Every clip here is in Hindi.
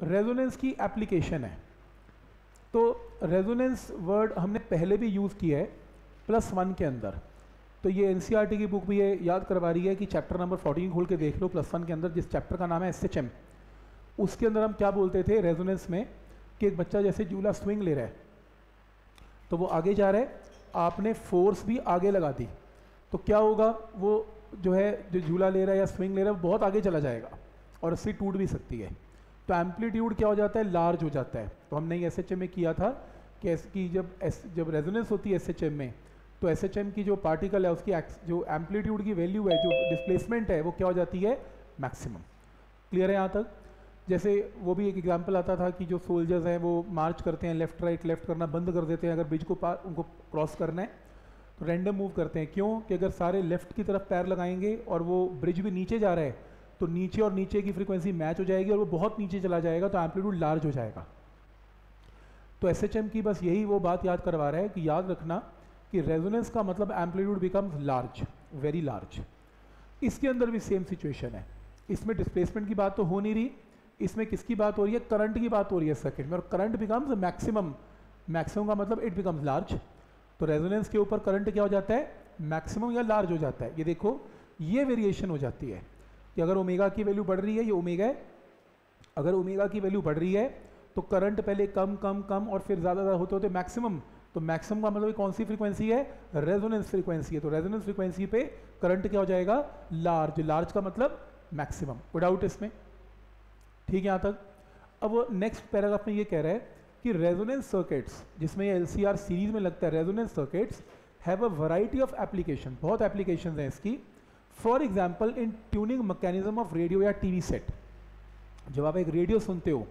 रेजोनेंस की एप्लीकेशन है। तो रेजोनेंस वर्ड हमने पहले भी यूज़ किया है, प्लस वन के अंदर। तो ये एन e की बुक भी ये याद करवा रही है कि चैप्टर नंबर फोर्टीन खोल के देख लो, प्लस वन के अंदर जिस चैप्टर का नाम है एसएचएम उसके अंदर हम क्या बोलते थे रेजोनेंस में कि एक बच्चा जैसे झूला स्विंग ले रहा है तो वो आगे जा रहा है, आपने फोर्स भी आगे लगा दी तो क्या होगा, वो जो है, जो झूला ले रहा है या स्विंग ले रहा है, वो बहुत आगे चला जाएगा और रस्सी टूट भी सकती है। तो एम्पलीट्यूड क्या हो जाता है? लार्ज हो जाता है। तो हमने एस एच में किया था कि कि जब एस जब रेजोनेंस होती है एसएचएम में तो एसएचएम की जो पार्टिकल है, उसकी जो एम्पलीट्यूड की वैल्यू है, जो डिस्प्लेसमेंट है, वो क्या हो जाती है? मैक्सिमम क्लियर है यहाँ तक? जैसे वो भी एक एग्जांपल आता था कि जो सोल्जर्स हैं, वो मार्च करते हैं लेफ़्ट राइट लेफ़्ट करना बंद कर देते हैं, अगर ब्रिज को पार उनको क्रॉस करना है तो रैंडम मूव करते हैं। क्यों? कि अगर सारे लेफ़्ट की तरफ़ पैर लगाएँगे और वो ब्रिज भी नीचे जा रहा है तो नीचे और नीचे की फ्रीक्वेंसी मैच हो जाएगी और वो बहुत नीचे चला जाएगा तो एम्पलीट्यूड लार्ज हो जाएगा। तो एसएचएम की बस यही वो बात याद करवा रहा है कि याद रखना कि रेजोनेंस का मतलब amplitude becomes large very large इसके अंदर भी सेम सिचुएशन है। इसमें डिस्प्लेसमेंट की बात तो हो नहीं रही, इसमें किसकी बात हो रही है? करंट की बात हो रही है सर्किट में, और करंट बिकम्स मैक्सिमम मैक्सिमम का मतलब इट बिकम्स लार्ज तो रेजोनेंस के ऊपर करंट क्या हो जाता है? मैक्सिमम या लार्ज हो जाता है। ये देखो, ये वेरिएशन हो जाती है। कि अगर ओमेगा की वैल्यू बढ़ रही है, ये ओमेगा है। अगर ओमेगा की वैल्यू बढ़ रही है तो करंट पहले कम कम कम और फिर ज़्यादा होते होते मैक्सिमम तो मैक्सिमम का मतलब कौन सी फ्रीक्वेंसी है? रेजोनेंस फ्रीक्वेंसी है। तो रेजोनेंस फ्रीक्वेंसी पे करंट क्या हो जाएगा? लार्ज लार्ज का मतलब मैक्सिमम विदाउट इसमें। ठीक है, यहाँ तक। अब नेक्स्ट पैराग्राफ में ये कह रहा है कि रेजोनेंस सर्किट्स जिसमें एल सीरीज़ में लगता है resonance circuits have a variety of application बहुत एप्लीकेशन हैं इसकी। For example in tuning mechanism of radio या टीवी सेट जब आप एक रेडियो सुनते हो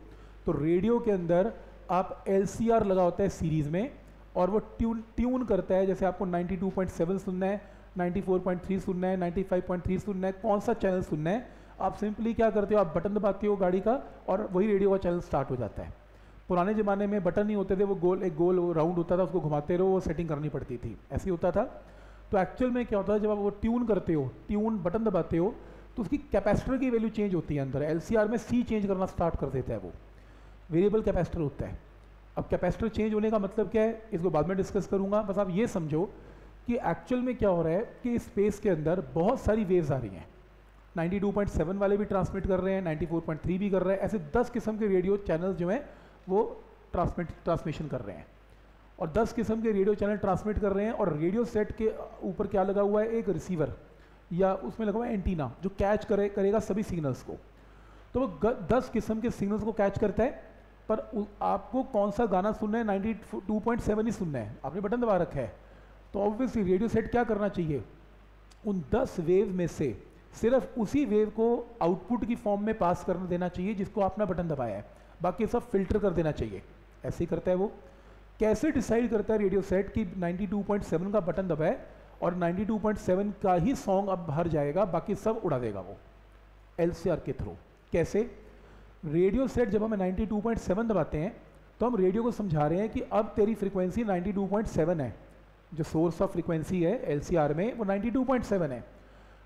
तो रेडियो के अंदर आप एलसीआर लगा होता है सीरीज़ में, और वो ट्यून ट्यून करता है, जैसे आपको 92.7 सुनना है 94.3 सुनना है 95.3 सुनना है, कौन सा चैनल सुनना है, आप सिंपली क्या करते हो, आप बटन दबाते हो गाड़ी का, और वही रेडियो का चैनल स्टार्ट हो जाता है। पुराने ज़माने में बटन नहीं होते थे, वो गोल, एक गोल राउंड होता था, उसको घुमाते रहो, वो सेटिंग करनी पड़ती थी। ऐसे होता था। तो एक्चुअल में क्या होता है, जब आप वो ट्यून करते हो ट्यून बटन दबाते हो तो उसकी कैपेसिटर की वैल्यू चेंज होती है अंदर। एलसीआर में सी चेंज करना स्टार्ट कर देता है वो। वेरिएबल कैपेसिटर होता है। अब कैपेसिटर चेंज होने का मतलब क्या है, इसको बाद में डिस्कस करूँगा। बस आप ये समझो कि एक्चुअल में क्या हो रहा है कि स्पेस के अंदर बहुत सारी वेव्स आ रही हैं। 92.7 वाले भी ट्रांसमिट कर रहे हैं 94.3 भी कर रहे हैं। ऐसे 10 किस्म के रेडियो चैनल्स जो हैं, वो ट्रांसमिट ट्रांसमिशन कर रहे हैं। और 10 किस्म के रेडियो चैनल ट्रांसमिट कर रहे हैं और रेडियो सेट के ऊपर क्या लगा हुआ है? एक रिसीवर या उसमें लगा हुआ है एंटीना जो कैच करे, करेगा सभी सिग्नल्स को। तो वो दस किस्म के सिग्नल्स को कैच करता है, पर आपको कौन सा गाना सुनना है? नाइन्टी टू पॉइंट सेवन ही सुनना है। आपने बटन दबा रखा है। तो ऑब्वियसली रेडियो सेट क्या करना चाहिए? उन दस वेव में से सिर्फ़ उसी वेव को आउटपुट की फॉर्म में पास करने देना चाहिए जिसको आपने बटन दबाया है। बाकी सब फ़िल्टर कर देना चाहिए। ऐसे ही करता है वो। कैसे डिसाइड करता है रेडियो सेट कि 92.7 का बटन दबाए और 92.7 का ही सॉन्ग अब बाहर जाएगा, बाकी सब उड़ा देगा वो एलसीआर के थ्रू कैसे? रेडियो सेट जब हम 92.7 दबाते हैं तो हम रेडियो को समझा रहे हैं कि अब तेरी फ्रीक्वेंसी 92.7 है। जो सोर्स ऑफ़ फ्रीक्वेंसी है एलसीआर में, वो 92.7 है।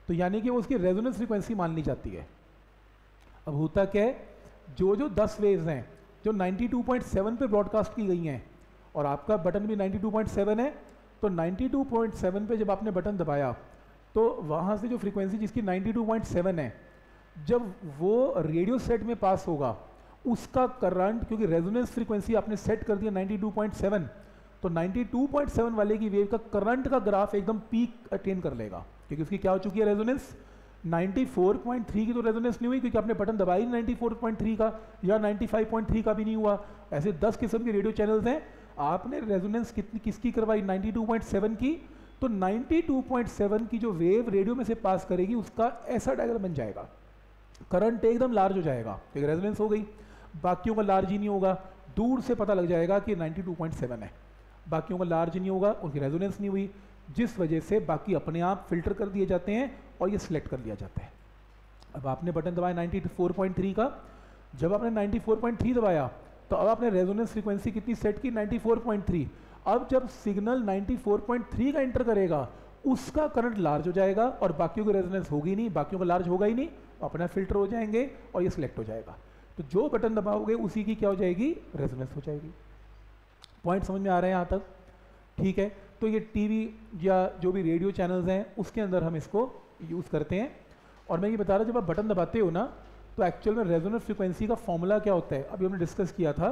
तो यानी कि वो उसकी रेजोनेंस फ्रीक्वेंसी मान ली जाती है। अब होता क्या है? जो जो 10 वेव्स हैं, जो 92.7 पे ब्रॉडकास्ट की गई हैं और आपका बटन भी 92.7 है तो 92.7 पे जब आपने बटन दबाया तो वहाँ से जो फ्रीक्वेंसी जिसकी 92.7 है, जब वो रेडियो सेट में पास होगा, उसका करंट, क्योंकि रेजोनेंस फ्रीक्वेंसी आपने सेट कर दिया 92.7 तो 92.7 वाले की वेव का करंट का ग्राफ एकदम पीक अटेन कर लेगा, क्योंकि उसकी क्या हो चुकी है रेजोनेंस? 94.3 की तो रेजोनेंस नहीं हुई, क्योंकि आपने बटन दबाई 94.3 का या 95.3 का भी नहीं हुआ। ऐसे 10 किस्म के रेडियो चैनल्स हैं आपने रेजोनेंस कितनी, किसकी करवाई? 92.7 की? तो 92.7 की जो वेव रेडियो में से पास करेगी, उसका ऐसा डायग्राम बन जाएगा। करंट एकदम लार्ज हो जाएगा। क्योंकि रेजोनेंस हो गई। बाकियों का लार्ज ही नहीं होगा। दूर से पता लग जाएगा कि 92.7 है। बाकियों का लार्ज नहीं होगा उनकी रेजोनेंस नहीं हुई। जिस वजह से बाकी अपने आप फ़िल्टर कर दिए जाते हैं और ये सिलेक्ट कर लिया जाता है। अब आपने बटन दबाया 94.3 का। जब आपने 94.3 दबाया तो अब आपने रेजोनेंस फ्रीक्वेंसी कितनी सेट की? 94.3 अब जब सिग्नल 94.3 का एंटर करेगा, उसका करंट लार्ज हो जाएगा और बाकियों की रेजोनेंस होगी नहीं, बाकियों का लार्ज होगा ही नहीं अपना फ़िल्टर हो जाएँगे और ये सिलेक्ट हो जाएगा। तो जो बटन दबाओगे, उसी की क्या हो जाएगी? रेजोनेंस हो जाएगी। पॉइंट समझ में आ रहे हैं यहाँ तक? ठीक है? तो ये टीवी या जो भी रेडियो चैनल्स हैं, उसके अंदर हम इसको यूज़ करते हैं। और मैं ये बता रहा जब आप बटन दबाते हो ना तो एक्चुअल में रेजोनेंस फ्रीक्वेंसी का फॉर्मूला क्या होता है? अभी हमने डिस्कस किया था,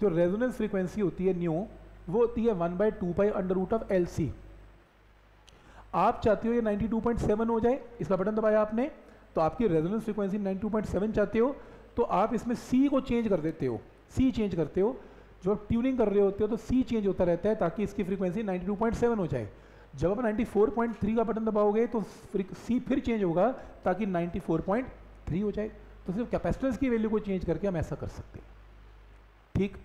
जो रेजोनेंस फ्रीक्वेंसी होती है न्यू वो होती है one by two by under root of L C आप चाहते हो ये 92.7 हो जाए, इसका बटन दबाया आपने तो आपकी रेजोनेंस फ्रीक्वेंसी 92.7 चाहते हो तो आप इसमें सी को चेंज कर देते हो। सी चेंज करते हो। जो आप ट्यूनिंग कर रहे होते हो तो सी चेंज होता रहता है ताकि इसकी फ्रीक्वेंसी 92.7 हो जाए। जब आप 94.3 का बटन दबाओगे तो सी फिर चेंज होगा ताकि 94.3 हो जाए। तो सिर्फ़ कैपेसिटेंस की वैल्यू को चेंज करके हम ऐसा कर सकते हैं। ठीक?